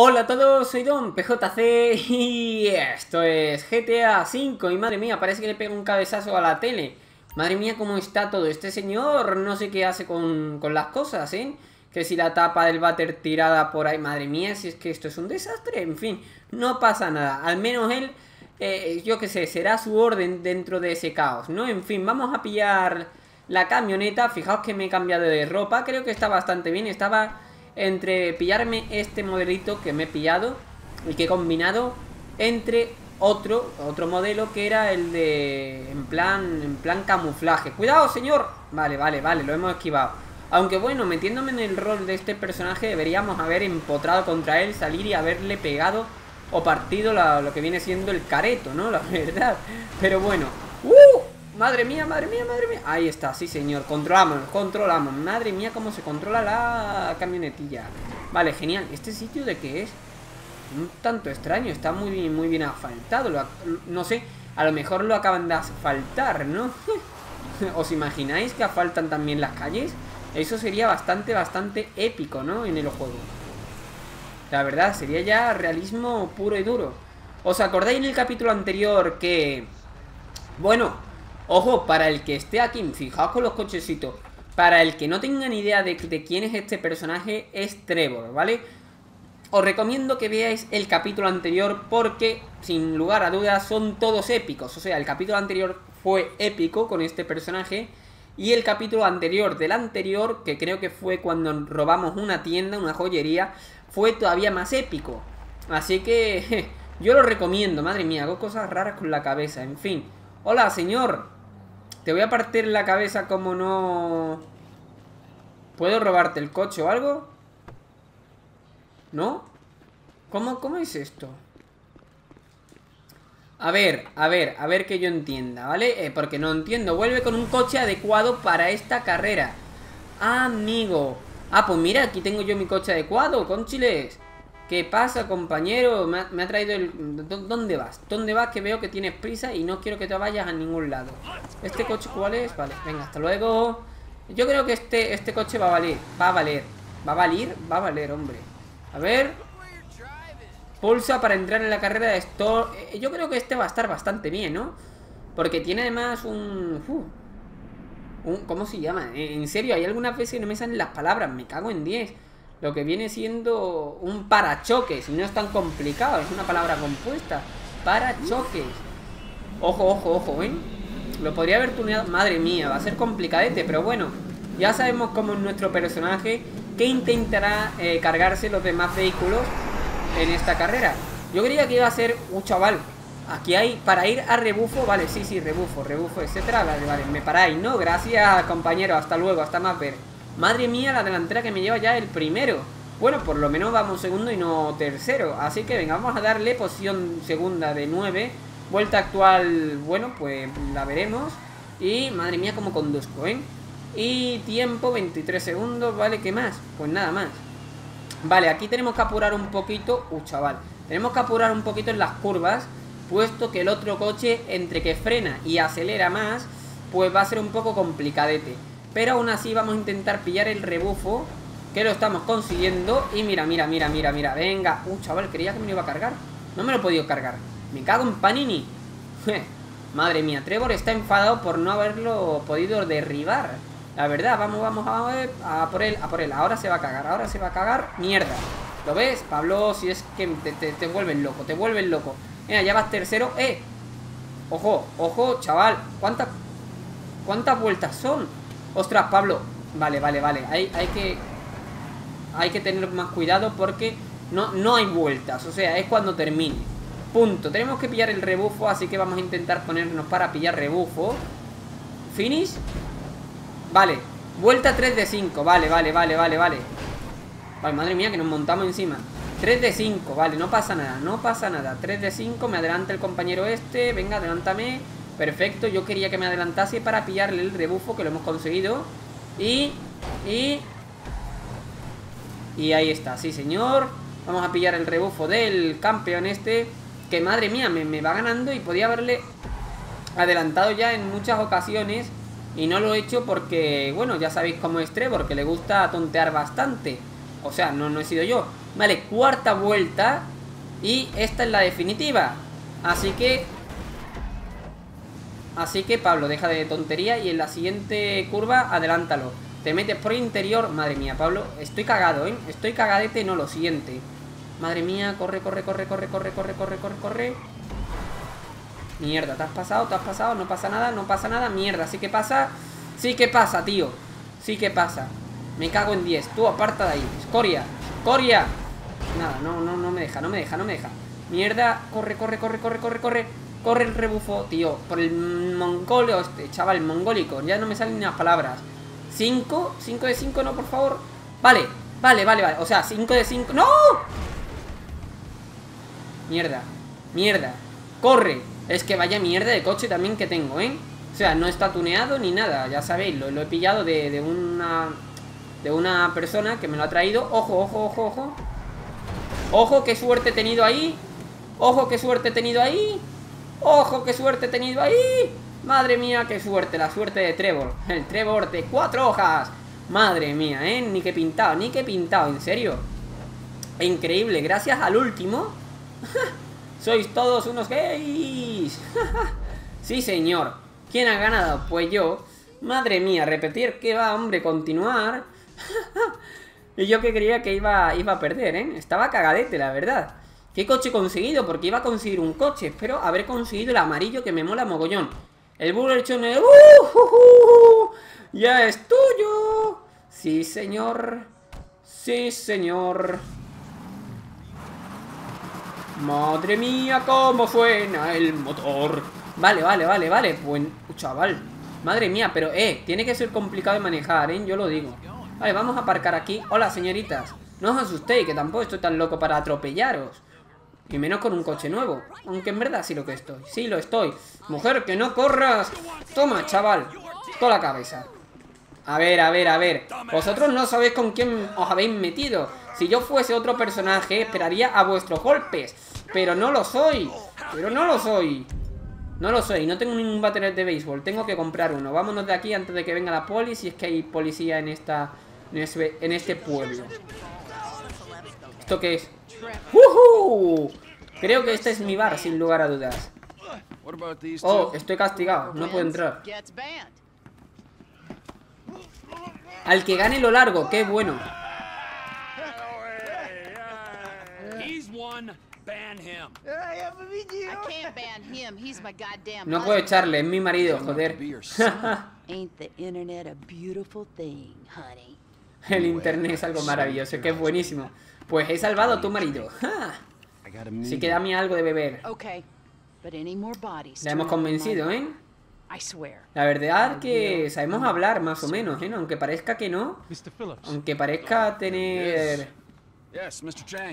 Hola a todos, soy Don PJC y esto es GTA V y madre mía, parece que le pego un cabezazo a la tele. Madre mía, cómo está todo este señor, no sé qué hace con, las cosas, ¿eh? Que si la tapa del váter tirada por ahí, madre mía, si es que esto es un desastre, en fin, no pasa nada. Al menos él, eh, yo qué sé, será su orden dentro de ese caos, ¿no? En fin, vamos a pillar la camioneta, fijaos que me he cambiado de ropa, creo que está bastante bien, estaba entre pillarme este modelito que me he pillado y que he combinado entre otro, otro modelo que era el de en plan, en plan camuflaje. ¡Cuidado, señor! Vale, vale, vale, lo hemos esquivado. Aunque bueno, metiéndome en el rol de este personaje deberíamos haber empotrado contra él, salir y haberle pegado o partido lo que viene siendo el careto, ¿no? La verdad. Pero bueno. ¡Uh! Madre mía, madre mía, madre mía. Ahí está, sí señor. Controlamos, controlamos. Madre mía, cómo se controla la camionetilla. Vale, genial. ¿Este sitio de qué es? Un tanto extraño. Está muy bien, muy bien asfaltado. no sé, a lo mejor lo acaban de asfaltar, ¿no? ¿Os imagináis que asfaltan también las calles? Eso sería bastante, bastante épico, ¿no? En el juego. La verdad, sería ya realismo puro y duro. ¿Os acordáis en el capítulo anterior que... Bueno, Ojo, para el que esté aquí, fijaos con los cochecitos. Para el que no tenga ni idea de, quién es este personaje, es Trevor, ¿vale? Os recomiendo que veáis el capítulo anterior porque, sin lugar a dudas, son todos épicos. O sea, el capítulo anterior fue épico con este personaje. Y el capítulo anterior del anterior, que creo que fue cuando robamos una tienda, una joyería, fue todavía más épico. Así que yo lo recomiendo, madre mía, hago cosas raras con la cabeza, en fin. Hola, señor. Te voy a partir la cabeza como no... ¿Puedo robarte el coche o algo? ¿No? ¿Cómo, cómo es esto? A ver, a ver, a ver que yo entienda, ¿vale? Eh, porque no entiendo. Vuelve con un coche adecuado para esta carrera. Amigo. Ah, pues mira, aquí tengo yo mi coche adecuado, con chiles. ¿Qué pasa, compañero? Me ha, traído el... ¿Dónde vas? ¿Dónde vas? Que veo que tienes prisa y no quiero que te vayas a ningún lado. ¿Este coche cuál es? Vale, venga, hasta luego. Yo creo que este, este coche va a valer. Va a valer. ¿Va a valer? Va a valer, hombre. A ver. Pulsa para entrar en la carrera de Store. Eh, yo creo que este va a estar bastante bien, ¿no? Porque tiene además un... un ¿Cómo se llama? En serio, hay algunas veces que no me salen las palabras. Me cago en 10 lo que viene siendo un parachoques. No es tan complicado, es una palabra compuesta. Parachoques. Ojo, ojo, ojo, ¿eh? Lo podría haber tuneado. Madre mía, va a ser complicadete, pero bueno. Ya sabemos cómo es nuestro personaje que intentará eh, cargarse los demás vehículos en esta carrera. Yo creía que iba a ser un chaval. Aquí hay para ir a rebufo, vale, sí, sí, rebufo, rebufo, etcétera. Vale, vale, me paráis, ¿no? Gracias, compañero, hasta luego, hasta más ver. Madre mía, la delantera que me lleva ya el primero. Bueno, por lo menos vamos segundo y no tercero. Así que venga, vamos a darle posición segunda de 9. Vuelta actual, bueno, pues la veremos. Y madre mía, cómo conduzco, ¿eh? Y tiempo, 23 segundos, ¿vale? ¿Qué más? Pues nada más. Vale, aquí tenemos que apurar un poquito. Uh, chaval. Tenemos que apurar un poquito en las curvas. Puesto que el otro coche, entre que frena y acelera más, pues va a ser un poco complicadete. Pero aún así vamos a intentar pillar el rebufo Que lo estamos consiguiendo. Y mira, mira, mira, mira, mira. Venga, uh, chaval, creía que me lo iba a cargar. No me lo he podido cargar. Me cago en Panini. Madre mía, Trevor está enfadado por no haberlo podido derribar. La verdad, vamos, vamos ver. A por él, a por él, ahora se va a cagar Ahora se va a cagar, mierda. ¿Lo ves? Pablo, si es que te, te, te vuelven loco Te vuelven loco. Mira, ya vas tercero, eh. Ojo, ojo, chaval. ¿Cuántas, cuántas vueltas son? Ostras, Pablo. Vale, vale, vale. Hay, hay que... Hay que tener más cuidado porque no, no hay vueltas. O sea, es cuando termine. Punto. Tenemos que pillar el rebufo, así que vamos a intentar ponernos para pillar rebufo. Finish. Vale. Vuelta 3 de 5. Vale, vale, vale, vale, vale. Vale, madre mía, que nos montamos encima. 3 de 5, vale, no pasa nada, no pasa nada 3 de 5, me adelanta el compañero este Venga, adelántame Perfecto, yo quería que me adelantase para pillarle el rebufo que lo hemos conseguido. Y... Y... Y ahí está, sí señor. Vamos a pillar el rebufo del campeón este. Que madre mía, me, va ganando y podía haberle adelantado ya en muchas ocasiones. Y no lo he hecho porque, bueno, ya sabéis cómo es Trevor, que le gusta tontear bastante. O sea, no, no he sido yo. Vale, cuarta vuelta. Y esta es la definitiva. Así que... Así que, Pablo, deja de tontería y en la siguiente curva, adelántalo. Te metes por interior. Madre mía, Pablo, estoy cagado, ¿eh? Estoy cagadete, no lo siguiente. Madre mía, corre, corre, corre, corre, corre, corre, corre, corre, corre. Mierda, ¿te has pasado? ¿Te has pasado? No pasa nada, no pasa nada. Mierda, sí que pasa. Sí que pasa, tío. Sí que pasa. Me cago en 10. Tú aparta de ahí. Escoria. Escoria. Nada, no, no, no me deja, no me deja, no me deja. Mierda. Corre, corre, corre, corre, corre, corre. Corre el rebufo, tío. Por el mongolio este, chaval, mongólico. Ya no me salen ni las palabras. 5, 5 de 5, no, por favor. Vale, vale, vale, vale. O sea, 5 de 5. ¡No! Mierda, mierda. Corre. Es que vaya mierda de coche también que tengo, ¿eh? O sea, no está tuneado ni nada, ya sabéis, lo, he pillado de, de, una de una persona que me lo ha traído. Ojo, ojo, ojo, ojo. Ojo, qué suerte he tenido ahí. Ojo, qué suerte he tenido ahí. Ojo, qué suerte he tenido ahí. Madre mía, qué suerte, la suerte de Trevor. El Trevor de cuatro hojas. Madre mía, ¿eh? Ni que pintado, ni que pintado, en serio. Increíble, gracias al último. Sois todos unos gays. sí, señor. ¿Quién ha ganado? Pues yo. Madre mía, repetir que va, hombre, continuar. y yo que creía que iba, iba a perder, ¿eh? Estaba cagadete, la verdad. ¿Qué coche he conseguido? Porque iba a conseguir un coche. Espero haber conseguido el amarillo que me mola mogollón. El Bullet ¡Uh, uh, ¡Ya es tuyo! Sí, señor. Sí, señor. Madre mía, cómo suena el motor. Vale, vale, vale, vale. Buen chaval. Madre mía, pero eh, tiene que ser complicado de manejar, ¿eh? Yo lo digo. Vale, vamos a aparcar aquí. Hola, señoritas. No os asustéis, que tampoco estoy tan loco para atropellaros. Y menos con un coche nuevo. Aunque en verdad sí lo que estoy. Sí lo estoy. Mujer, que no corras. Toma, chaval. Toda la cabeza. A ver, a ver, a ver. Vosotros no sabéis con quién os habéis metido. Si yo fuese otro personaje, esperaría a vuestros golpes. Pero no lo soy. Pero no lo soy. No lo soy. No tengo ningún batería de béisbol. Tengo que comprar uno. Vámonos de aquí antes de que venga la poli. Si es que hay policía en esta... En este, pueblo. ¿Esto qué es? ¡Uh Creo que este es mi bar, sin lugar a dudas. Oh, estoy castigado. No puedo entrar. Al que gane lo largo, qué bueno. No puedo echarle, es mi marido, joder. El internet es algo maravilloso, que es buenísimo. Pues he salvado a tu marido. Si queda a mí algo de beber. La hemos convencido, ¿eh? La verdad que sabemos hablar más o menos, ¿eh? Aunque parezca que no. Aunque parezca tener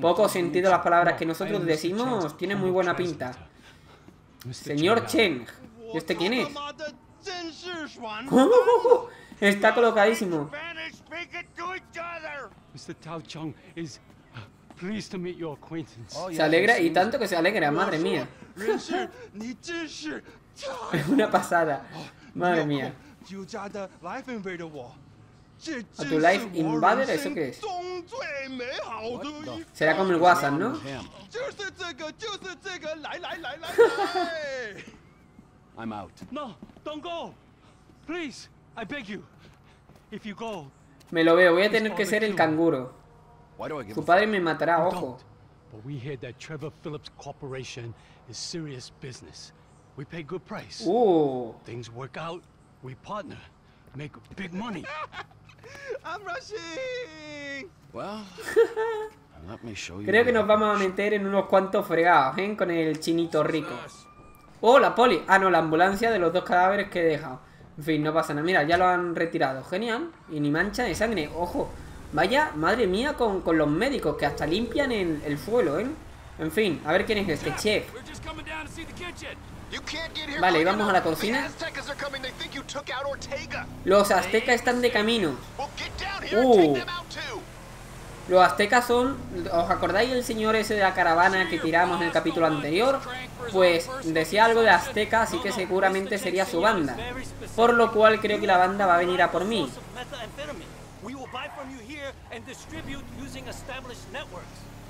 poco sentido las palabras que nosotros decimos, tiene muy buena pinta. Señor Chen. ¿Y este quién es? Está colocadísimo. Se alegra y tanto que se alegra, madre mía. Es una pasada. Madre mía. ¿A tu Life Invader? ¿Eso qué es? Será como el WhatsApp, ¿no? I'm out. No, don't go. Please, I beg you. If you go, me lo veo, voy a tener que ser el canguro. Su padre me matará, ojo. But we hear that Trevor Phillips Corporation is serious business. We pay good price. Uh. Things work out, we partner, make big money. Creo que nos vamos a meter en unos cuantos fregados, ¿eh? Con el chinito rico. ¡Oh, la poli! Ah, no, la ambulancia de los dos cadáveres que he dejado. En fin, no pasa nada. Mira, ya lo han retirado. Genial. Y ni mancha de sangre. Ojo. Vaya, madre mía, con, con los médicos que hasta limpian el, el suelo, ¿eh? En fin, a ver quién es este chef. Vale, vamos a la cocina. Los aztecas están de camino. Uh. Los aztecas son... ¿Os acordáis el señor ese de la caravana que tiramos en el capítulo anterior? Pues decía algo de azteca, así que seguramente sería su banda. Por lo cual creo que la banda va a venir a por mí.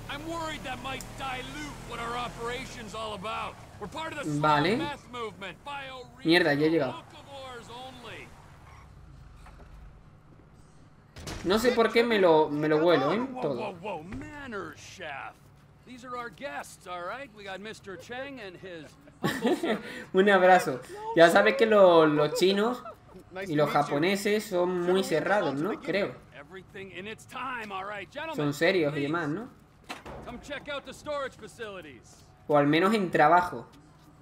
I'm worried that might dilute what our operation's all about. We're part of the Vale. meth movement. Bio Mierda, ya he llegado. No sé por qué me lo, me lo huelo, ¿eh? Whoa, Todo. whoa, whoa, manners, chef. These are our guests, all right? We got Mr. Cheng and his humble servant. Un abrazo. Ya sabes que lo- los chinos y los japoneses son muy cerrados, ¿no? Creo. Everything in its time, all right, gentlemen. Son serios y demás, ¿no? Come check out the storage facilities. O al menos en trabajo.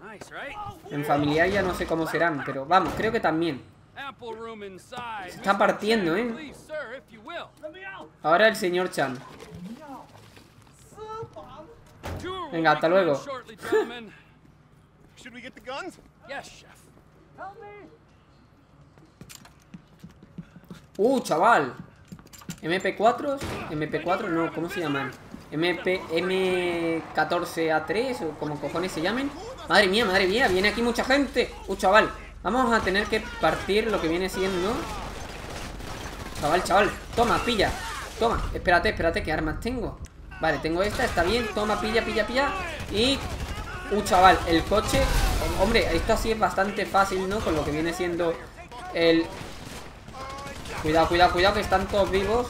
Nice, right? En familiar ya no sé cómo serán, pero vamos, creo que también. Ample room inside. Se está partiendo, ¿eh? Please, sir, if you will. Ahora el señor Chan. Venga, hasta luego. shortly, gentlemen. Should we get the guns? yes, chef. Uh, chaval. MP4, MP4 no, ¿cómo se llaman? MP, M14A3 o como cojones se llamen. Madre mía, madre mía, viene aquí mucha gente. Uh, chaval, vamos a tener que partir lo que viene siendo. Chaval, chaval, toma, pilla. Toma, espérate, espérate, ¿qué armas tengo? Vale, tengo esta, está bien. Toma, pilla, pilla, pilla. Y... Uh, chaval, el coche... Hombre, esto así es bastante fácil, ¿no? Con lo que viene siendo el... Cuidado, cuidado, cuidado, que están todos vivos.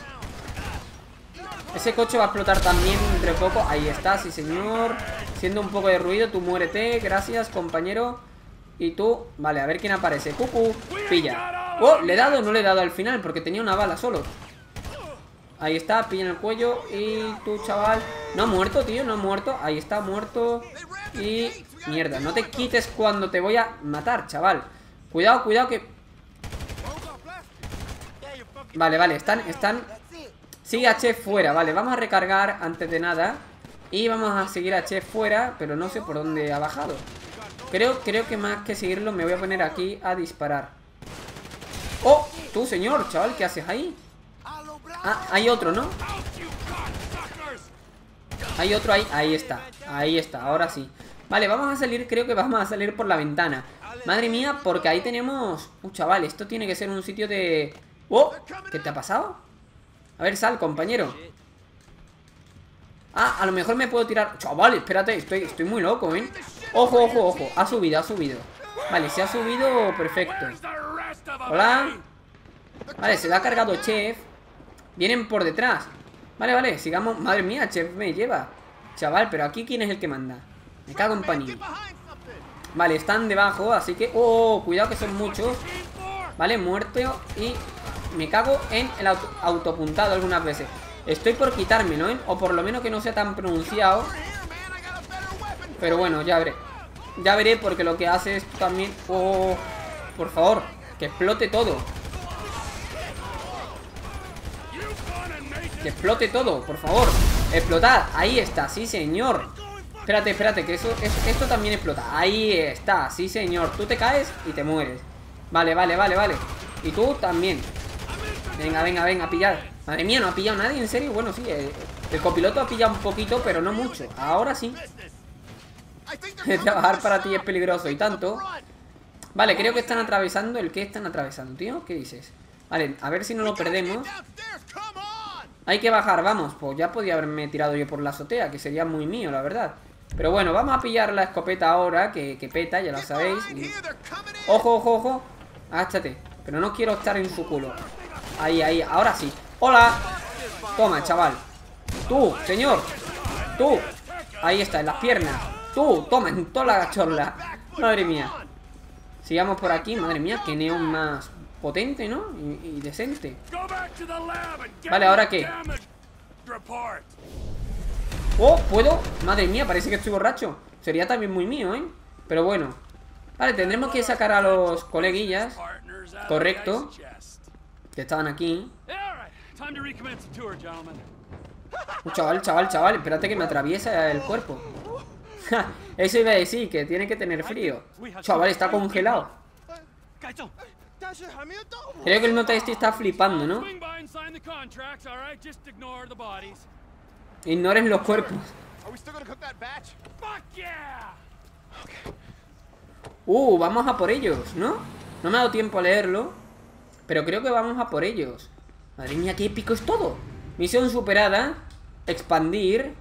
Ese coche va a explotar también entre poco. Ahí está, sí señor. Siendo un poco de ruido, tú muérete. Gracias, compañero. Y tú, vale, a ver quién aparece. Cucu, pilla. Oh, le he dado, no le he dado al final porque tenía una bala solo. Ahí está, pilla en el cuello. Y tú, chaval. No ha muerto, tío, no ha muerto. Ahí está, muerto. Y. Mierda, no te quites cuando te voy a matar, chaval. Cuidado, cuidado que. Vale, vale, están, están Sigue a Chef fuera, vale, vamos a recargar antes de nada Y vamos a seguir a Chef fuera Pero no sé por dónde ha bajado Creo, creo que más que seguirlo me voy a poner aquí a disparar ¡Oh! Tú, señor, chaval, ¿qué haces ahí? Ah, hay otro, ¿no? Hay otro ahí, ahí está Ahí está, ahora sí Vale, vamos a salir, creo que vamos a salir por la ventana Madre mía, porque ahí tenemos... Uh, chaval, esto tiene que ser un sitio de... ¡Oh! ¿Qué te ha pasado? A ver, sal, compañero Ah, a lo mejor me puedo tirar Chaval, espérate, estoy, estoy muy loco, ¿eh? Ojo, ojo, ojo, ha subido, ha subido Vale, se ha subido, perfecto Hola? Vale, se lo ha cargado Chef Vienen por detrás Vale, vale, sigamos Madre mía, Chef me lleva Chaval, pero aquí ¿quién es el que manda? Me cago en panini Vale, están debajo, así que... Oh, cuidado que son muchos Vale, muerto y me cago en el auto autopuntado algunas veces. Estoy por quitármelo, ¿eh? O por lo menos que no sea tan pronunciado. Pero bueno, ya veré. Ya veré porque lo que hace es también... Oh, por favor, que explote todo. Que explote todo, por favor. Explotad, ahí está, sí señor. Espérate, espérate, que eso, eso- esto también explota. Ahí está, sí señor. Tú te caes y te mueres. Vale, vale, vale, vale. Y tú también. Venga, venga, venga, a pillar. Madre mía, no ha pillado nadie, en serio. Bueno, sí, el, el copiloto ha pillado un poquito, pero no mucho. Ahora sí. Trabajar para ti es peligroso y tanto. Vale, creo que están atravesando. ¿El qué están atravesando, tío? ¿Qué dices? Vale, a ver si no lo perdemos. Hay que bajar, vamos. Pues ya podía haberme tirado yo por la azotea, que sería muy mío, la verdad. Pero bueno, vamos a pillar la escopeta ahora, que, que peta, ya lo sabéis. Y- Ojo, ojo, ojo. Agáchate. Pero no quiero estar en su culo. Ahí, ahí, ahora sí. ¡Hola! Toma, chaval. Tú, señor. Tú. Ahí está, en las piernas. Tú, toma, en toda la gachorla. Madre mía. Sigamos por aquí. Madre mía, qué neón más potente, ¿no? Y, decente. Vale, ¿ahora qué? ¡Oh! ¿Puedo? Madre mía, parece que estoy borracho. Sería también muy mío, ¿eh? Pero bueno. Vale, tendremos que sacar a los coleguillas Correcto. of the ice chest. Que estaban aquí. Uh, chaval, chaval, chaval, espérate que me atraviesa el cuerpo. Eso iba a decir, que tiene que tener frío. Chaval, está congelado. Creo que el nota este está flipando, ¿no? Ignoren los cuerpos. Uh, vamos a por ellos, ¿no? No me ha dado tiempo a leerlo. Pero creo que vamos a por ellos. Madre mía, qué épico es todo. Misión superada. Expandir.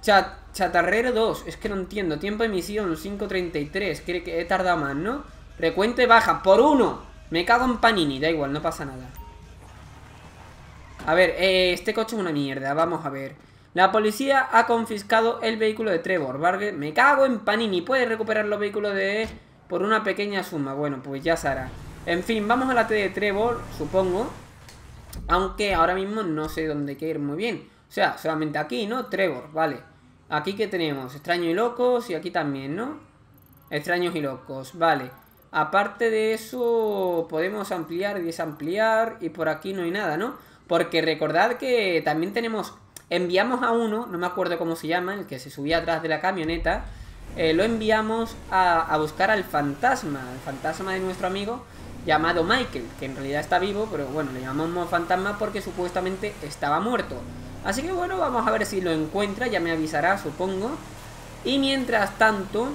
Chat, chatarrero 2. Es que no entiendo. Tiempo de emisión 5.33. Cree que he tardado más, ¿no? Recuente baja. Por uno. Me cago en Panini. Da igual, no pasa nada. A ver, eh, este coche es una mierda. Vamos a ver. La policía ha confiscado el vehículo de Trevor. Vargas, me cago en Panini. Puede recuperar los vehículos de... Por una pequeña suma. Bueno, pues ya se hará. En fin, vamos a la T de Trevor, supongo. Aunque ahora mismo no sé dónde quiere ir muy bien. O sea, solamente aquí, ¿no? Trevor, vale. Aquí que tenemos, extraños y locos y aquí también, ¿no? Extraños y locos, vale. Aparte de eso, podemos ampliar y desampliar y por aquí no hay nada, ¿no? Porque recordad que también tenemos, enviamos a uno, no me acuerdo cómo se llama, el que se subía atrás de la camioneta, eh, lo enviamos a, a buscar al fantasma, al fantasma de nuestro amigo llamado Michael, que en realidad está vivo, pero bueno, le llamamos fantasma porque supuestamente estaba muerto. Así que bueno, vamos a ver si lo encuentra, ya me avisará, supongo. Y mientras tanto,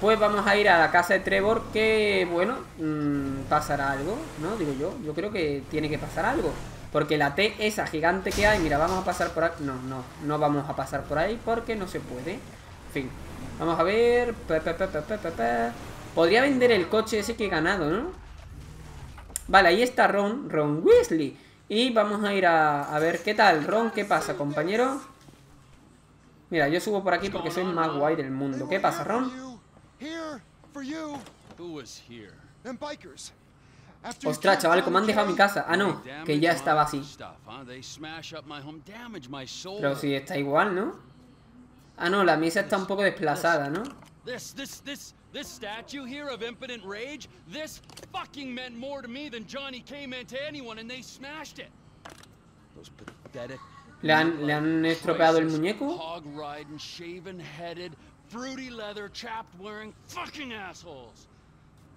pues vamos a ir a la casa de Trevor, que bueno, mmm, pasará algo, ¿no? Digo yo, yo creo que tiene que pasar algo. Porque la T esa gigante que hay, mira, vamos a pasar por ahí. No, no, no vamos a pasar por ahí porque no se puede. En fin, vamos a ver. Podría vender el coche ese que he ganado, ¿no? Vale, ahí está Ron, Ron Weasley. Y vamos a ir a, a ver qué tal, Ron, ¿qué pasa, compañero? Mira, yo subo por aquí porque soy más guay del mundo. ¿Qué pasa, Ron? Ostras, chaval, ¿cómo han dejado mi casa? Ah, no, que ya estaba así. Pero si está igual, ¿no? Ah, no, la mesa está un poco desplazada, ¿no? This statue here of impotent rage, this fucking meant more to me than Johnny K meant to anyone, and they smashed it. Those pathetic. ¿Le han, ¿Le han estropeado el muñeco? Hog riding, shaven headed, fruity leather, chapped wearing fucking assholes.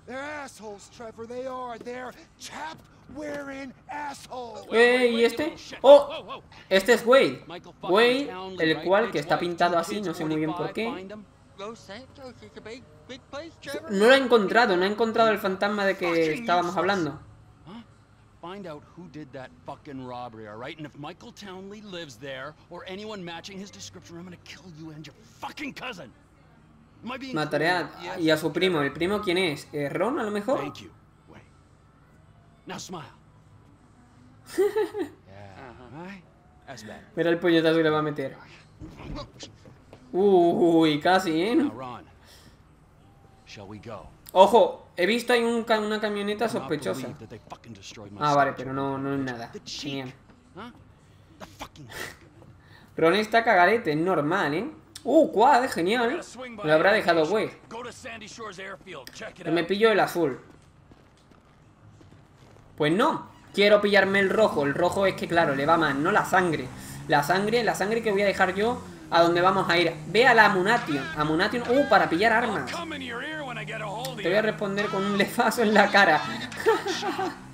They're assholes, Trevor. They are. They're chapped wearing assholes. Eh, ¿y este? Oh, este es Wade. Wade, el cual que está pintado así, no sé muy bien por qué. No lo he encontrado, no he encontrado el fantasma de que estábamos hablando. Find out who did that fucking robbery, all right? And if Michael Townley lives there or anyone matching his description, I'm gonna kill you and your fucking cousin. Mataré a, y a su primo. ¿El primo quién es? ¿Eh, ¿Ron a lo mejor? Thank you. Wait. Now smile. yeah. Mira el puñetazo que le va a meter. Uy, casi, ¿eh? Ojo, he visto ahí un una camioneta sospechosa. Ah, vale, pero no, no es nada. Genial. Ron está cagarete, es normal, ¿eh? Uh, quad, genial. Lo habrá dejado güey. me pillo el azul. Pues no. Quiero pillarme el rojo. El rojo es que, claro, le va más, no la sangre. La sangre, la sangre que voy a dejar yo a donde vamos a ir. Ve a la Amunation. Amunation, uh, para pillar armas. Te voy a responder con un lefazo en la cara.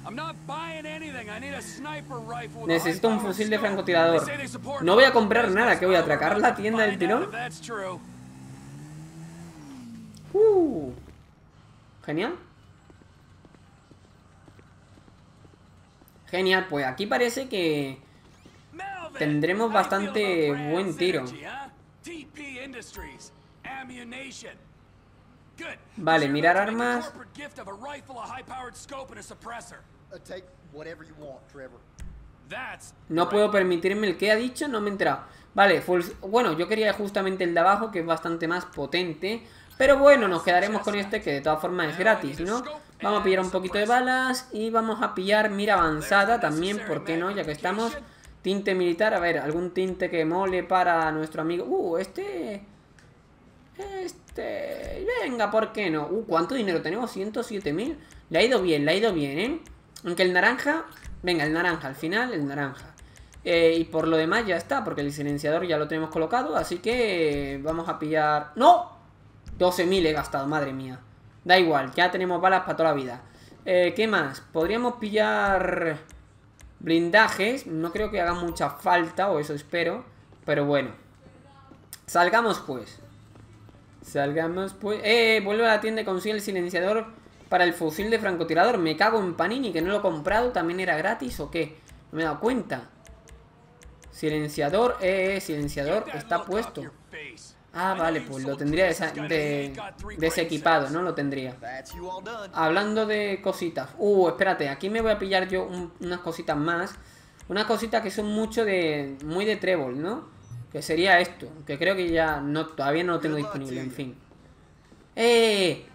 Necesito un fusil de francotirador. No voy a comprar nada, que voy a atracar la tienda del tirón. Uh, genial. Genial, pues aquí parece que tendremos bastante buen tiro. Vale, mirar armas. No puedo permitirme el que ha dicho, no me he enterado. Vale, bueno, yo quería justamente el de abajo, que es bastante más potente. Pero bueno, nos quedaremos con este, que de todas formas es gratis, ¿no? Vamos a pillar un poquito de balas y vamos a pillar mira avanzada también, ¿por qué no? Ya que estamos... Tinte militar, a ver, algún tinte que mole para nuestro amigo. Uh, este... Este... Venga, ¿por qué no? Uh, ¿cuánto dinero tenemos? 107.000. Le ha ido bien, le ha ido bien, ¿eh? Aunque el naranja... Venga, el naranja, al final el naranja. Eh, y por lo demás ya está, porque el silenciador ya lo tenemos colocado, así que vamos a pillar... ¡No! 12.000 he gastado, madre mía. Da igual, ya tenemos balas para toda la vida. Eh, ¿Qué más? Podríamos pillar... Blindajes, no creo que haga mucha falta, o eso espero. Pero bueno. Salgamos pues. Salgamos pues. ¡Eh! Vuelve a la tienda y consigue el silenciador para el fusil de francotirador. Me cago en Panini, que no lo he comprado. ¿También era gratis o qué? No me he dado cuenta. Silenciador, eh, eh, silenciador está puesto. Ah, vale, pues lo tendría desa- de- desequipado, ¿no? Lo tendría. Hablando de cositas. Uh, espérate, aquí me voy a pillar yo un- unas cositas más. Unas cositas que son mucho de. muy de trébol, ¿no? Que sería esto. Que creo que ya no, todavía no lo tengo disponible, en fin. ¡Eh!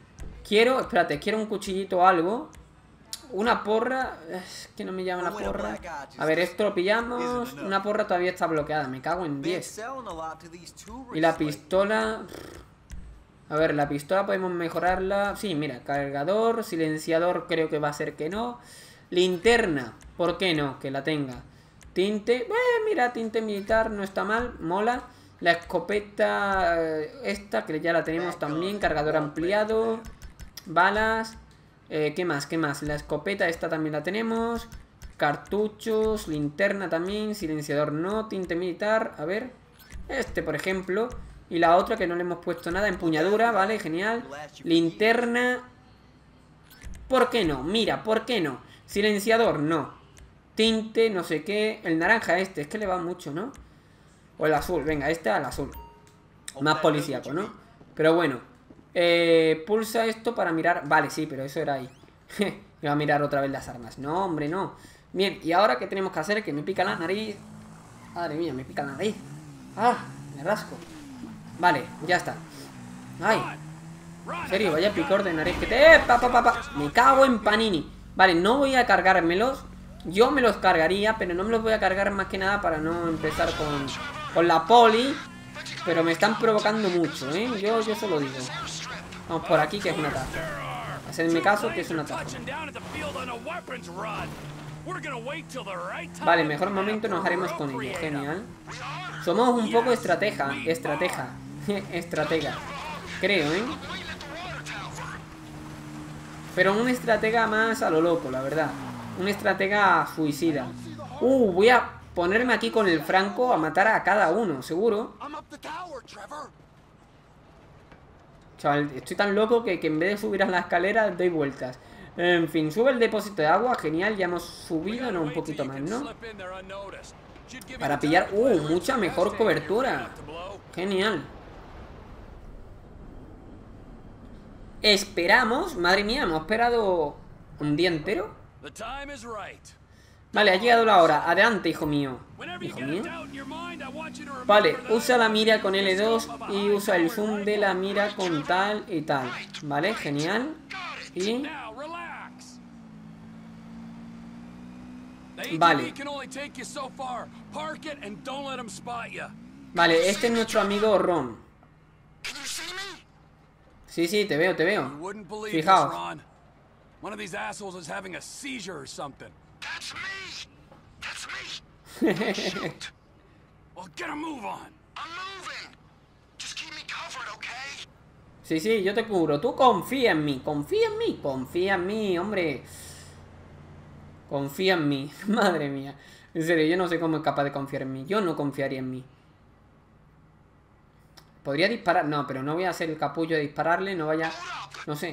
Quiero. Espérate, quiero un cuchillito o algo. Una porra. Es que no me llama la porra. A ver, esto lo pillamos. Una porra todavía está bloqueada. Me cago en Been 10. selling a lot to these tourists Y la pistola... A ver, la pistola podemos mejorarla. Sí, mira, cargador, silenciador creo que va a ser que no. Linterna, ¿por qué no? Que la tenga. Tinte, eh, mira, tinte militar, no está mal, mola. La escopeta eh, esta, que ya la tenemos también, cargador ampliado. Balas. Eh, ¿Qué más? ¿Qué más? La escopeta esta también la tenemos. Cartuchos, linterna también, silenciador no, tinte militar. A ver, este por ejemplo. Y la otra que no le hemos puesto nada, empuñadura, vale, genial. Linterna. ¿Por qué no? Mira, ¿por qué no? Silenciador, no. Tinte, no sé qué. El naranja este, es que le va mucho, ¿no? O el azul, venga, este al azul. Más policíaco, ¿no? Pero bueno. Eh, pulsa esto para mirar. Vale, sí, pero eso era ahí. Me va a mirar otra vez las armas. No, hombre, no. Bien, y ahora qué tenemos que hacer? Que me pica la nariz. Madre mía, me pica la nariz. Ah, me rasco. Vale, ya está. Ay, en serio, vaya picor de nariz que te. ¡Eh, pa, pa, pa, pa! Me cago en panini. Vale, no voy a cargármelos. Yo me los cargaría, pero no me los voy a cargar más que nada para no empezar con, con la poli. Pero me están provocando mucho, ¿eh? Yo, yo solo digo. Vamos por aquí, que es una taza. Hacedme caso, que es una taza. Vale, mejor momento nos haremos con ellos. Genial. Somos un poco estratega. Estratega. Estratega. Creo, ¿eh? Pero un estratega más a lo loco, la verdad. Un estratega suicida. Uh, voy a ponerme aquí con el franco a matar a cada uno, seguro. Trevor. Chaval, estoy tan loco que, que en vez de subir a la escalera doy vueltas. En fin, sube el depósito de agua, genial, ya hemos subido, no, un poquito más, ¿no? Para pillar... ¡Uh! Mucha mejor cobertura. Genial. Esperamos... Madre mía, hemos esperado un día entero. Vale, ha llegado la hora. Adelante, hijo mío. Vale, usa la mira con L2 y usa el zoom de la mira con tal y tal. Vale, genial. Y... Vale. Vale, este es nuestro amigo Ron. Sí, sí, te veo, te veo. Fijaos. Fijaos. One of these assholes is having a seizure or something. That's me. Shoot. Well, get a move on. I'm moving. Just keep me covered, okay? Sí, sí, yo te cubro. Tú confía en mí, confía en mí, confía en mí, hombre. Confía en mí, madre mía. En serio, yo no sé cómo es capaz de confiar en mí. Yo no confiaría en mí. Podría disparar, no, pero no voy a hacer el capullo de dispararle, no vaya, no sé.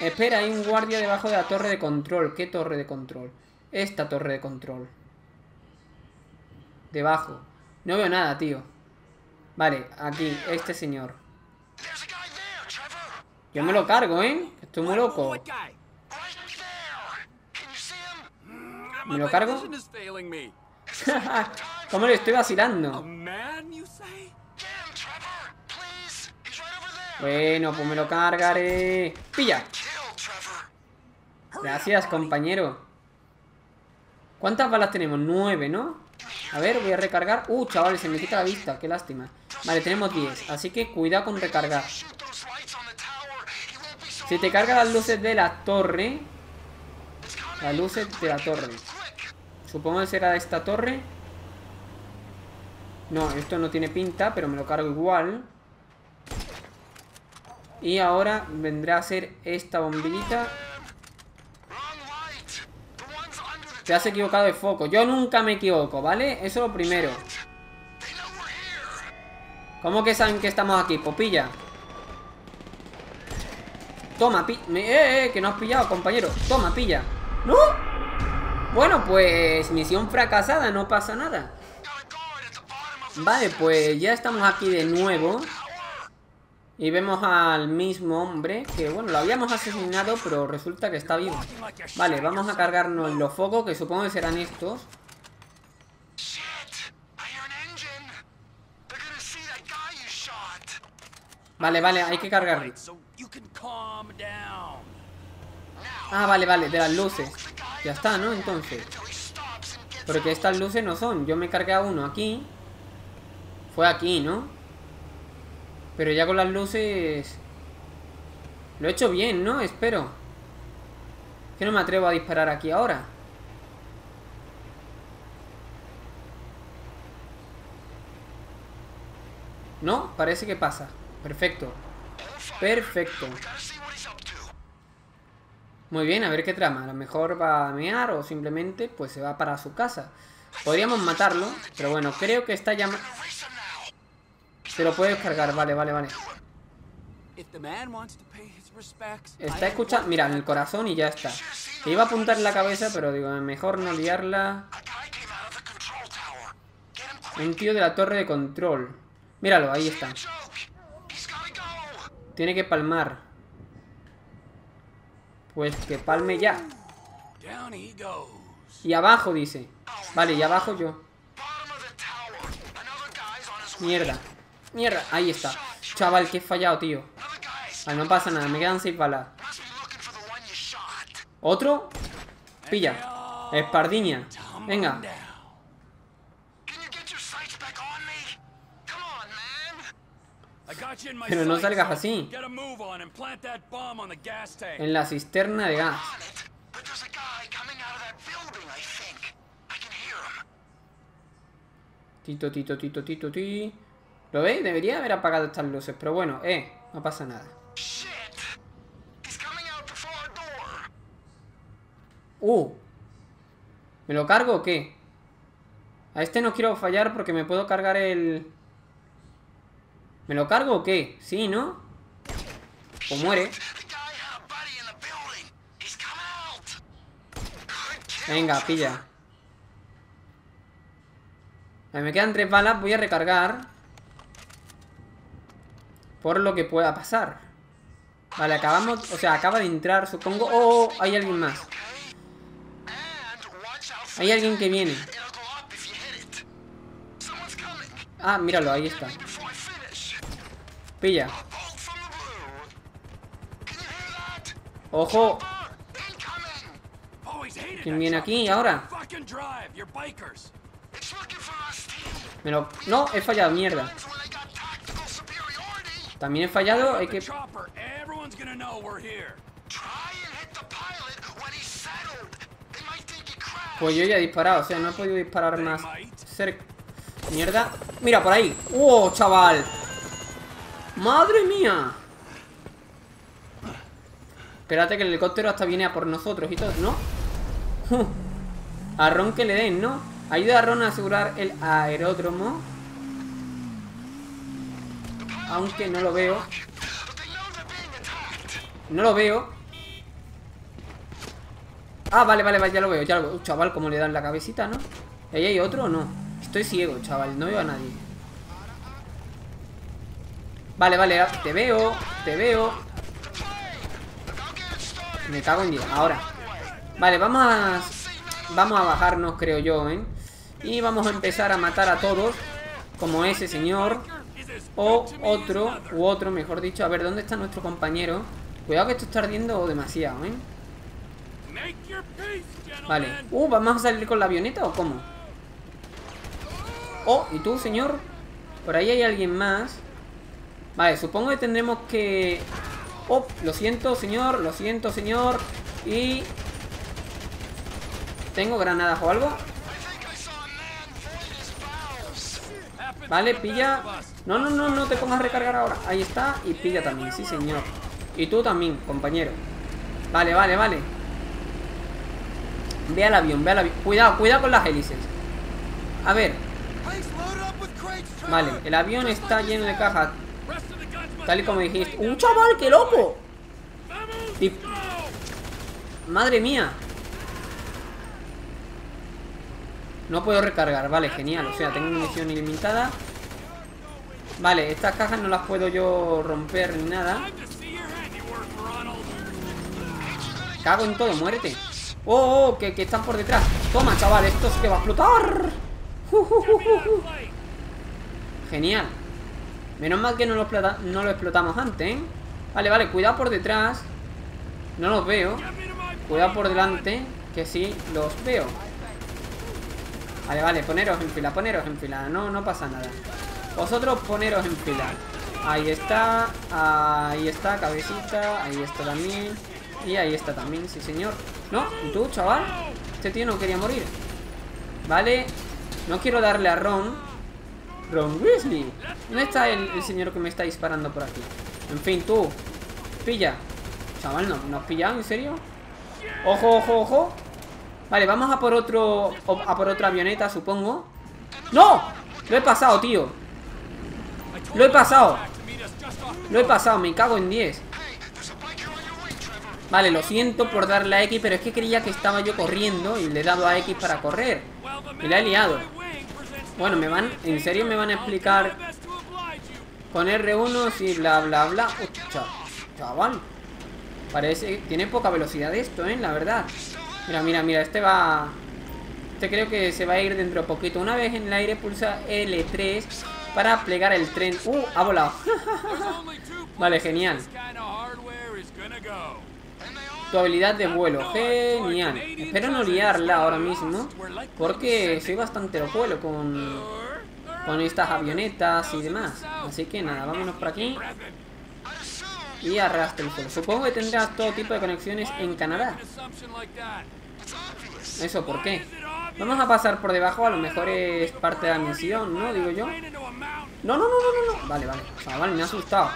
Espera, hay un guardia debajo de la torre de control. ¿Qué torre de control? Esta torre de control. Debajo. No veo nada, tío. Vale, aquí, este señor. Yo me lo cargo, ¿eh? Estoy muy loco. ¿Me lo cargo? ¿Cómo le estoy vacilando? Bueno, pues me lo cargaré. ¡Pilla! Gracias, compañero. ¿Cuántas balas tenemos? Nueve, ¿no? A ver, voy a recargar. Uh, chavales, se me quita la vista. Qué lástima. Vale, tenemos 10. Así que cuidado con recargar. Si te carga las luces de la torre... Las luces de la torre. Supongo que será esta torre. No, esto no tiene pinta, pero me lo cargo igual. Y ahora vendrá a ser esta bombillita. Te has equivocado de foco. Yo nunca me equivoco, ¿vale? Eso es lo primero. ¿Cómo que saben que estamos aquí? Popilla. Toma, pi... ¡Eh, eh! Que no has pillado, compañero. Toma, pilla. ¡No! Bueno, pues misión fracasada, no pasa nada. Vale, pues ya estamos aquí de nuevo. Y vemos al mismo hombre, que bueno, lo habíamos asesinado, pero resulta que está vivo. Vale, vamos a cargarnos los focos, que supongo que serán estos. Vale, vale, hay que cargarlo. Ah, vale, vale, de las luces. Ya está, ¿no? Entonces. Porque estas luces no son. Yo me cargué a uno aquí. Fue aquí, ¿no? Pero ya con las luces... Lo he hecho bien, ¿no? Espero. Que no me atrevo a disparar aquí ahora. No, parece que pasa. Perfecto. Perfecto. Muy bien, a ver qué trama. A lo mejor va a mear o simplemente pues se va para su casa. Podríamos matarlo, pero bueno, creo que está llama... Se lo puedes cargar, vale, vale, vale. Está escuchando... Mira, en el corazón y ya está. Le iba a apuntar en la cabeza, pero digo, mejor no liarla. Un tío de la torre de control. Míralo, ahí está. Tiene que palmar. Pues que palme ya. Y abajo, dice. Vale, y abajo yo. Mierda. Mierda, ahí está. Chaval, que he fallado, tío. Vale, no pasa nada, me quedan seis balas. ¿Otro? Pilla. Espardiña. Venga. Pero no salgas así. En la cisterna de gas. Tito, tito, tito, tito, ti. ¿Lo veis? Debería haber apagado estas luces, pero bueno, eh, no pasa nada. Uh. ¿Me lo cargo o qué? A este no quiero fallar porque me puedo cargar el... ¿Me lo cargo o qué? Sí, ¿no? O muere. A. Venga, pilla. Me quedan tres balas, voy a recargar. Por lo que pueda pasar. Vale, acabamos... O sea, acaba de entrar, supongo... Oh, hay alguien más. Hay alguien que viene. Ah, míralo, ahí está. Pilla. Ojo. Oh, ¿Quién viene aquí ahora? Me. No, he fallado, mierda. También he fallado, hay que... Pues yo ya he disparado, o sea, no he podido disparar más cerca. Mierda. Mira, por ahí. ¡Oh, chaval! ¡Madre mía! Espérate que el helicóptero hasta viene a por nosotros y todo, ¿no? A Ron que le den, ¿no? Ayuda a Ron a asegurar el aeródromo. Aunque no lo veo. No lo veo. Ah, vale, vale, vale, ya lo veo, ya lo veo. Chaval, como le dan la cabecita, ¿no? ¿Ahí hay otro o no? Estoy ciego, chaval, no veo a nadie. Vale, vale, ah, te veo, te veo. Me cago en Dios, ahora. Vale, vamos a... Vamos a bajarnos, creo yo, ¿eh? Y vamos a empezar a matar a todos. Como ese señor. O otro, u otro, mejor dicho. A ver, ¿dónde está nuestro compañero? Cuidado que esto está ardiendo demasiado, ¿eh? Vale. Uh, ¿vamos a salir con la avioneta o cómo? Oh, ¿y tú, señor? Por ahí hay alguien más. Vale, supongo que tendremos que... Oh, lo siento, señor. Lo siento, señor. Y... ¿Tengo granadas o algo? Vale, pilla. No, no, no, no te pongas a recargar ahora. Ahí está. Y pilla también, sí, señor. Y tú también, compañero. Vale, vale, vale. Ve al avión, ve al avión. Cuidado, cuidado con las hélices. A ver, vale. El avión está lleno de cajas. Tal y como dijiste. ¡Un chaval, qué loco! Madre mía. No puedo recargar, vale, genial. O sea, tengo munición ilimitada. Vale, estas cajas no las puedo yo romper ni nada. Cago en todo, muérete. Oh, oh, que, que están por detrás. Toma, chaval, esto es que va a explotar. Genial. Menos mal que no lo, no lo explotamos antes, ¿eh? Vale, vale, cuidado por detrás. No los veo. Cuidado por delante, que sí los veo. Vale, vale, poneros en fila, poneros en fila. No, no pasa nada. Vosotros poneros en fila. Ahí está, ahí está, cabecita, ahí está también. Y ahí está también, sí señor. No, ¿y tú, chaval? Este tío no quería morir. Vale, no quiero darle a Ron. Ron Weasley. ¿Dónde está el, el señor que me está disparando por aquí? En fin, tú. Pilla. Chaval, ¿no, ¿no has pillado? ¿En serio? Ojo, ojo, ojo. Vale, vamos a por otro. A por otra avioneta, supongo. ¡No! Lo he pasado, tío. Lo he pasado. Lo he pasado, me cago en 10. Vale, lo siento por darle a X, pero es que creía que estaba yo corriendo y le he dado a X para correr. Y la he liado. Bueno, me van. ¿En serio me van a explicar con R1 y bla bla bla? Chaval. Parece. Tiene poca velocidad esto, ¿eh? La verdad. Mira, mira, mira, este va. Este creo que se va a ir dentro de poquito. Una vez en el aire pulsa L3 para plegar el tren. ¡Uh! Ha volado. Vale, genial. Tu habilidad de vuelo, genial. Espero no liarla ahora mismo, porque soy bastante locuelo con, con estas avionetas y demás. Así que nada, vámonos por aquí y el suelo. Supongo que tendrás todo tipo de conexiones en Canadá. ¿Eso por qué? Vamos a pasar por debajo, a lo mejor es parte de la misión, ¿no? Digo yo. A. No, no, no, no, no, no. Vale, vale. Me ha asustado.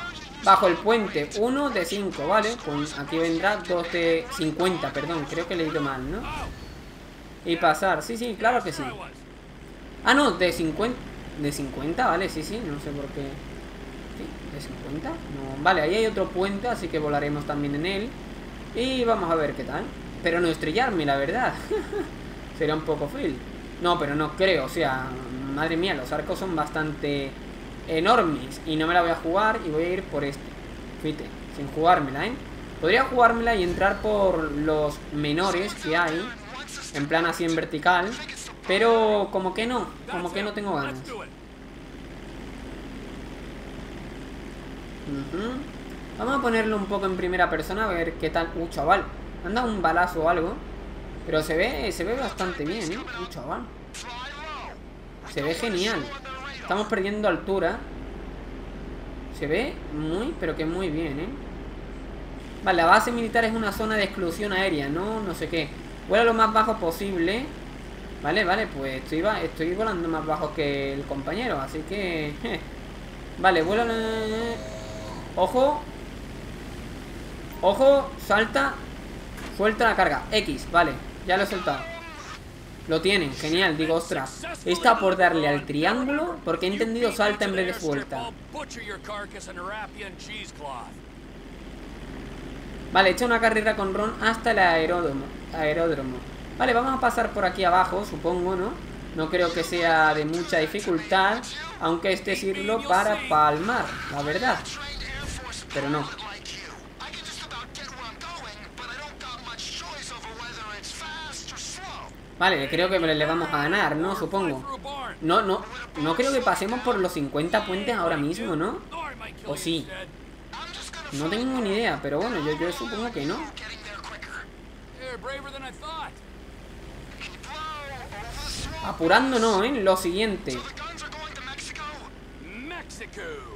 Bajo el puente, 1 de 5, ¿vale? Pues aquí vendrá 2 de 50, perdón. Creo que he leído mal, ¿no? Y pasar. Sí, sí, claro que sí. Ah, no, de 50. De 50, vale, sí, sí. No sé por qué. Sí, de 50. No, vale, ahí hay otro puente, así que volaremos también en él. Y vamos a ver qué tal. Pero no estrellarme, la verdad. Sería un poco feel. No, pero no creo. O sea, madre mía, los arcos son bastante enormes. Y no me la voy a jugar y voy a ir por este. Fíjate, sin jugármela, ¿eh? Podría jugármela y entrar por los menores que hay. En plan así en vertical. Pero como que no. Como que no tengo ganas. Vamos a ponerlo un poco en primera persona a ver qué tal. Uh, chaval. Anda un balazo o algo. Pero se ve, se ve bastante bien, ¿eh? Uh, chaval. Se ve genial. Estamos perdiendo altura. Se ve muy, pero que muy bien, ¿eh? Vale, la base militar es una zona de exclusión aérea, ¿no? No sé qué. Vuela lo más bajo posible. Vale, vale, pues estoy, estoy volando más bajo que el compañero, así que... je. Vale, vuela... Ojo. Ojo, salta. Suelta la carga. X, vale. Ya lo he soltado. Lo tienen, genial. Digo, ostras. Está por darle al triángulo porque he entendido salta en vez de suelta. Vale, he hecho una carrera con Ron hasta el aeródromo. aeródromo. Vale, vamos a pasar por aquí abajo, supongo, ¿no? No creo que sea de mucha dificultad, aunque este sirve para palmar, la verdad pero no. Vale, creo que le vamos a ganar, ¿no? Supongo. No, no, no creo que pasemos por los 50 puentes ahora mismo, ¿no? ¿O sí? No tengo ni idea, pero bueno, yo, yo supongo que no. Apurando no, ¿eh? Lo siguiente. México.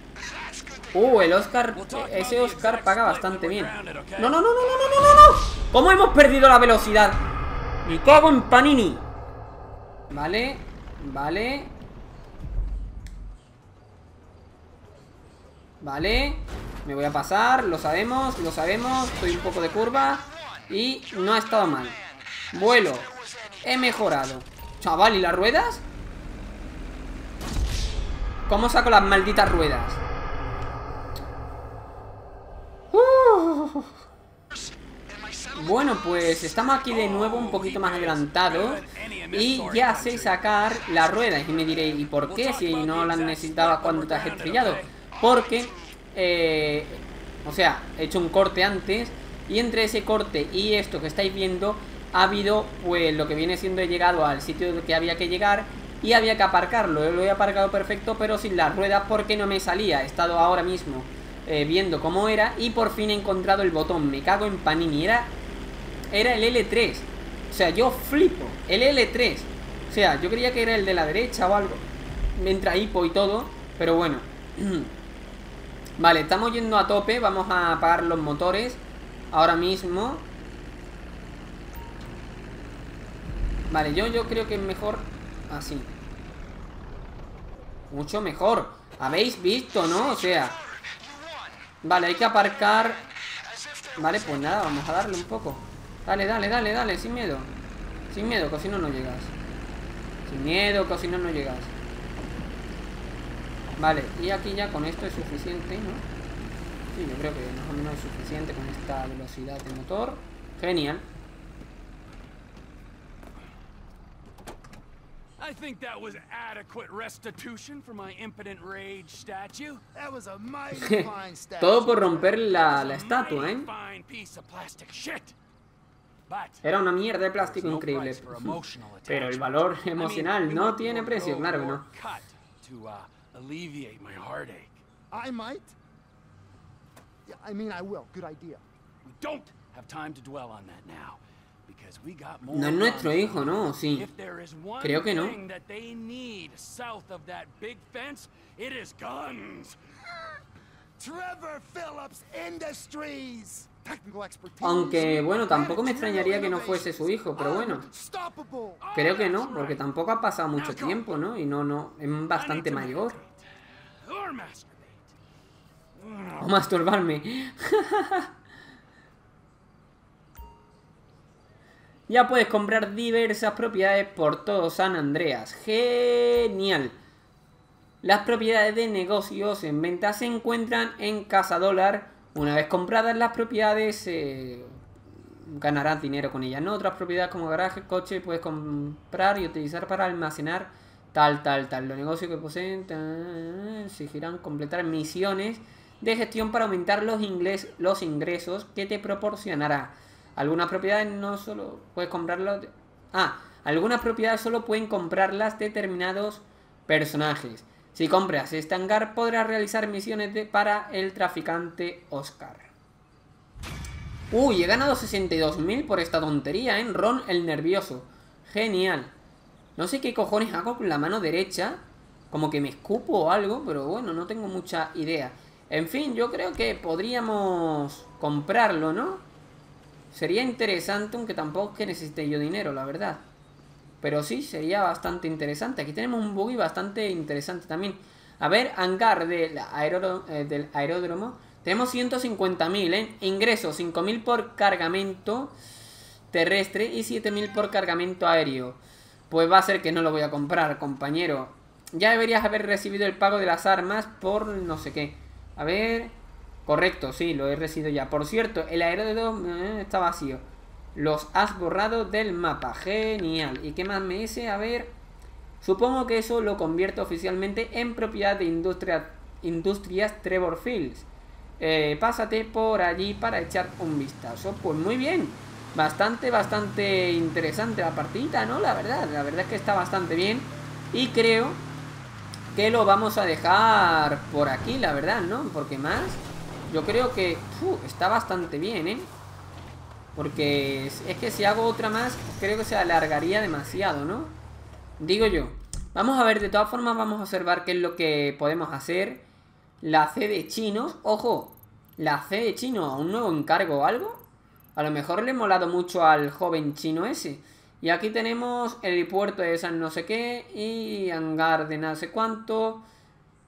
Uh, el Oscar, ese Oscar paga bastante bien No, no, no, no, no, no, no, no ¿Cómo hemos perdido la velocidad? Me cago en Panini Vale, vale Vale Me voy a pasar, lo sabemos, lo sabemos Estoy un poco de curva Y no ha estado mal Vuelo, he mejorado Chaval, ¿y las ruedas? ¿Cómo saco las malditas ruedas? Bueno, pues estamos aquí de nuevo un poquito más adelantados Y ya sé sacar las ruedas Y me diré, ¿y por qué? Si no las necesitaba cuando te has estrellado Porque, eh, o sea, he hecho un corte antes. Y entre ese corte y esto que estáis viendo Ha habido, pues, lo que viene siendo He llegado al sitio que había que llegar Y había que aparcarlo, lo he aparcado perfecto Pero sin las ruedas porque no me salía. He estado ahora mismo eh, viendo cómo era Y por fin he encontrado el botón Me cago en Panini, era era el L3. O sea, yo flipo. El L3. O sea, yo creía que era el de la derecha o algo. Me entra hipo y todo. Pero bueno. vale, estamos yendo a tope. Vamos a apagar los motores. Ahora mismo. Vale, yo, yo creo que es mejor así. Mucho mejor. Habéis visto, ¿no? O sea... Vale, hay que aparcar... Vale, pues nada, vamos a darle un poco. Dale, dale, dale, dale, sin miedo. Sin miedo, que si no, no llegas. Sin miedo, que si no, no llegas. Vale, y aquí ya con esto es suficiente, ¿no? Sí, yo creo que más o menos es suficiente con esta velocidad de motor. Genial. I think that was adequate restitution for my impotent rage statue. That was a mighty fine statue. Todo por romper la, la estatua, ¿eh? Fine piece of plastic shit. Era una mierda de plástico increíble. Pero el valor emocional no tiene precio, claro que no. I might. Yeah, I mean I will. Good idea. We don't have time to dwell on that now. No es nuestro hijo, ¿no? Sí. Creo que no. Aunque, bueno, tampoco me extrañaría que no fuese su hijo, pero bueno. Creo que no, porque tampoco ha pasado mucho tiempo, ¿no? Y no, no, es bastante mayor. O masturbarme. ya puedes comprar diversas propiedades por todo San Andreas. Genial. Las propiedades de negocios en venta se encuentran en Casa Dólar. Una vez compradas las propiedades, eh, ganarás dinero con ellas. No otras propiedades como garaje, coche, puedes comprar y utilizar para almacenar tal, tal, tal. Los negocios que poseen exigirán completar misiones de gestión para aumentar los ingresos que te proporcionará. Algunas propiedades no solo puedes comprarlas. Ah, algunas propiedades solo pueden comprarlas determinados personajes. Si compras este hangar, podrás realizar misiones de, para el traficante Oscar. Uy, he ganado 62.000 por esta tontería, ¿eh? Ron el nervioso. Genial. No sé qué cojones hago con la mano derecha. Como que me escupo o algo, pero bueno, no tengo mucha idea. En fin, yo creo que podríamos comprarlo, ¿no? Sería interesante, aunque tampoco es que necesite yo dinero, la verdad. Pero sí, sería bastante interesante. Aquí tenemos un buggy bastante interesante también. A ver, hangar del, aeródromo, eh, del aeródromo. Tenemos 150.000, ¿eh? Ingresos, 5.000 por cargamento terrestre y 7.000 por cargamento aéreo. Pues va a ser que no lo voy a comprar, compañero. Ya deberías haber recibido el pago de las armas por no sé qué. A ver... Correcto, sí, lo he recibido ya. Por cierto, el aeródromo eh, está vacío. Los has borrado del mapa. Genial. ¿Y qué más me dice? A ver... Supongo que eso lo convierto oficialmente en propiedad de industria, Industrias Trevor Fields. Eh, pásate por allí para echar un vistazo. Pues muy bien. Bastante, bastante interesante la partida, ¿no? La verdad, la verdad es que está bastante bien. Y creo que lo vamos a dejar por aquí, la verdad, ¿no? Porque más, yo creo que está bastante bien, ¿eh? Porque es, que si hago otra más, creo que se alargaría demasiado, ¿no? Digo yo. Vamos a ver, de todas formas vamos a observar qué es lo que podemos hacer. La C de chinos. Ojo, la C de chino a un nuevo encargo o algo. A lo mejor le he molado mucho al joven chino ese. Y aquí tenemos el helipuerto de San no sé qué y hangar de no sé cuánto.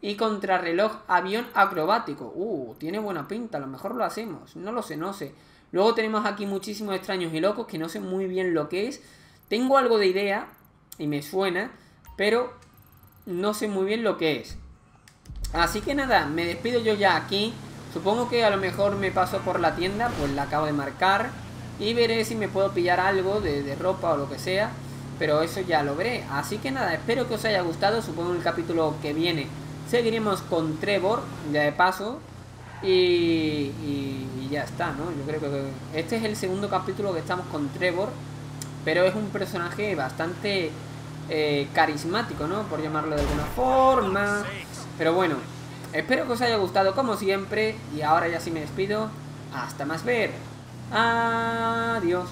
Y contrarreloj avión acrobático. Uh, tiene buena pinta, a lo mejor lo hacemos. No lo sé, no sé. Luego tenemos aquí muchísimos extraños y locos que no sé muy bien lo que es. Tengo algo de idea y me suena, pero no sé muy bien lo que es. Así que nada, me despido yo ya aquí. Supongo que a lo mejor me paso por la tienda, pues la acabo de marcar. Y veré si me puedo pillar algo de, de ropa o lo que sea. Pero eso ya lo veré. Así que nada, espero que os haya gustado. Supongo el capítulo que viene seguiremos con Trevor, ya de paso. Y, y- y ya está, ¿no? Yo creo que este es el segundo capítulo que estamos con Trevor. Pero es un personaje bastante eh, carismático, ¿no? Por llamarlo de alguna forma. Pero bueno, espero que os haya gustado como siempre. Y ahora ya sí me despido. Hasta más ver. Adiós.